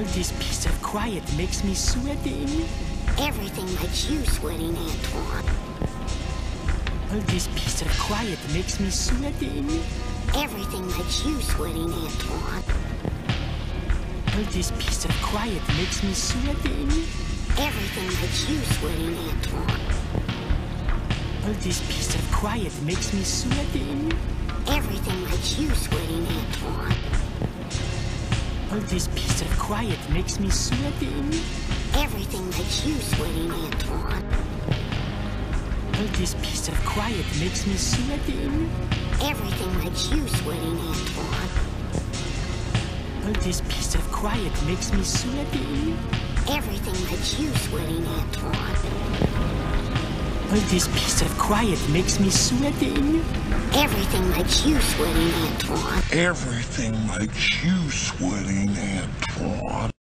All this peace of quiet makes me sweating. Everything makes you sweating, Antoine. All this peace of quiet makes me sweating. Everything makes you sweating, Antoine. All this peace of quiet makes me sweating. Everything makes you sweating, Antoine. All this peace of quiet makes me sweating. Everything makes you sweating. All this peace of quiet makes me sweating. Everything makes you sweating, Antoine. All this peace of quiet makes me sweating. Everything makes you sweating, Antoine. All this peace of quiet makes me sweating. Everything makes you sweating, Antoine. All this peace of quiet makes me sweating. Everything makes you sweating, Antoine. Everything makes you sweating, Antoine.